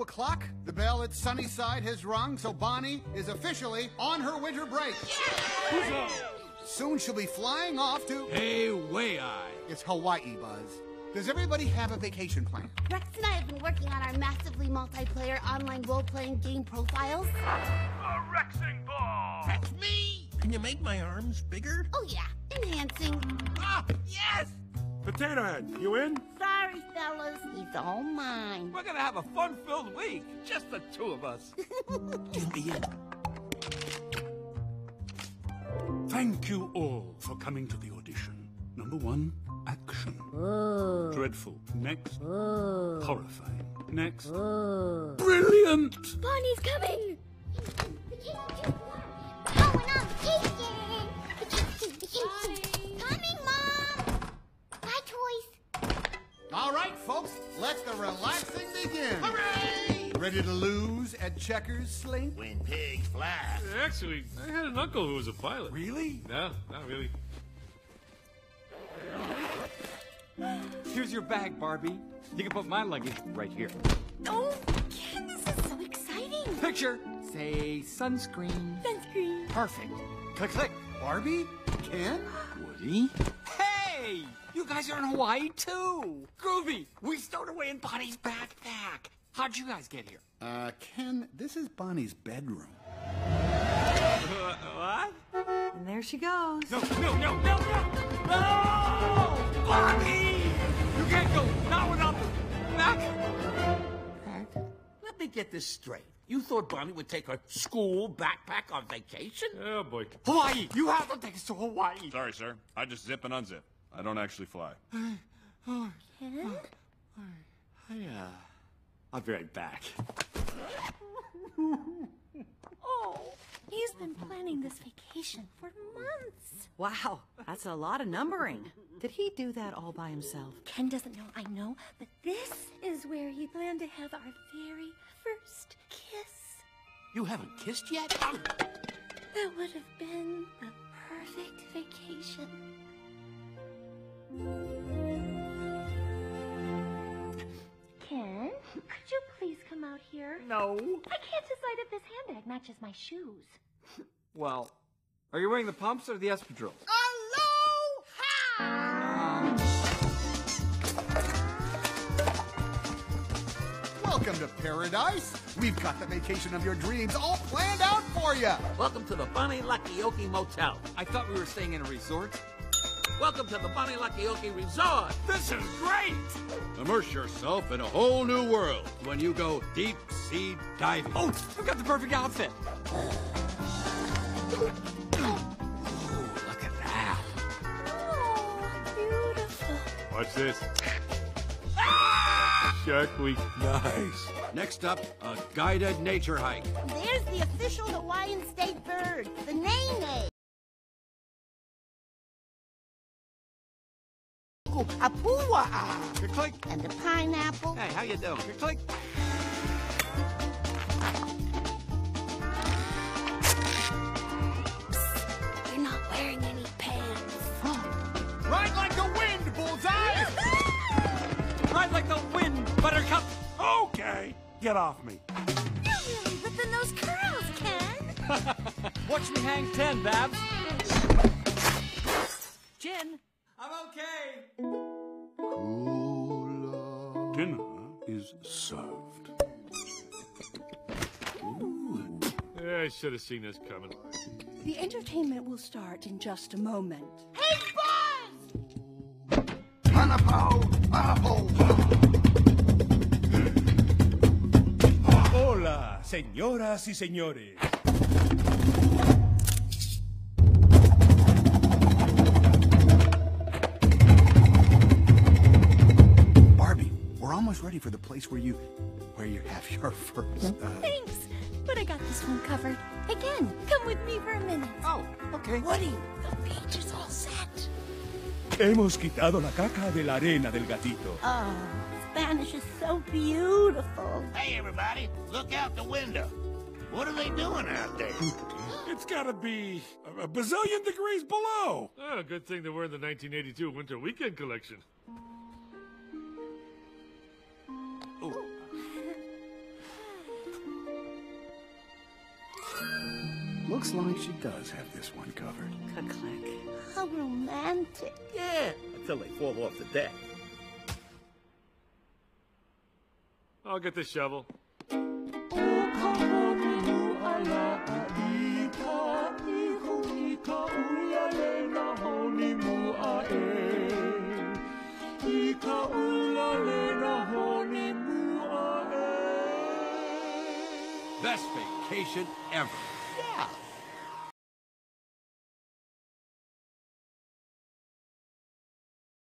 o'clock. The bell at Sunnyside has rung, so Bonnie is officially on her winter break. Soon she'll be flying off to. Hey, way I. It's Hawaii, Buzz. Does everybody have a vacation plan? Rex and I have been working on our massively multiplayer online role-playing game profiles. A Rexing ball! That's me! Can you make my arms bigger? Oh yeah, enhancing. Ah, yes! Potato Head, you in? Sorry, fellas, he's all mine. We're gonna have a fun-filled week, just the two of us. Get me in. Thank you all for coming to the audition. Number one, action. Oh. Dreadful. Next, oh. horrifying. Next, oh. brilliant. Bonnie's coming! let the relaxing begin. Hooray! Ready to lose at checkers, Slink? When pigs fly. Actually, I had an uncle who was a pilot. Really? No, not really. Here's your bag, Barbie. You can put my luggage right here. Oh, Ken, this is so exciting! Picture. Say sunscreen. Sunscreen. Perfect. Click, click. Barbie? Ken? Woody? Hey! You guys are in Hawaii too! Groovy! We stowed away in Bonnie's backpack. How'd you guys get here? Uh, Ken, this is Bonnie's bedroom. Uh, what? And there she goes. No, no, no, no, no! No! Bonnie! You can't go! Not without the back! Let me get this straight. You thought Bonnie would take her school backpack on vacation? Oh boy. Hawaii! You have to take us to Hawaii! Sorry, sir. I just zip and unzip. I don't actually fly. Ken? I, uh, I'll be right back. Oh, he's been planning this vacation for months. Wow, that's a lot of numbering. Did he do that all by himself? Ken doesn't know I know, but this is where he planned to have our very first kiss. You haven't kissed yet? That would have been here? No. I can't decide if this handbag matches my shoes. Well, are you wearing the pumps or the espadrilles? Welcome to paradise. We've got the vacation of your dreams all planned out for you. Welcome to the Bonnie Lucky Okie Motel. I thought we were staying in a resort. Welcome to the Bonnie Lucky Okie Resort. This is great! Immerse yourself in a whole new world when you go deep sea diving. Oh, I've got the perfect outfit. Ooh, look at that. Oh, beautiful. Watch this. Shark Week. Nice. Next up, a guided nature hike. There's the official Hawaiian state bird, the nene. Apua Click, click. and the pineapple. Hey, how you doing? Click, click. You're not wearing any pants. Ride like the wind, Bullseye. Ride like the wind, Buttercup. Okay, get off me. You're really whipping those curls, Ken. Watch me hang ten, Babs. Jen. I'm okay. Dinner is served. Yeah, I should have seen this coming. The entertainment will start in just a moment. Hey, Buzz! Anapo, anapo. Hola, señoras y señores. We're almost ready for the place where you, where you have your first. Uh, Thanks, but I got this one covered. Again, come with me for a minute. Oh, okay. Woody, the beach is all set. Hemos quitado la caca de la arena del gatito. Oh, Spanish is so beautiful. Hey, everybody, look out the window. What are they doing out there? It's gotta be a, a bazillion degrees below. Oh, good thing that we're in the 1982 Winter Weekend collection. Looks like she does have this one covered. Click. How romantic. Yeah, until they fall off the deck. I'll get the shovel. Best vacation ever. Yeah,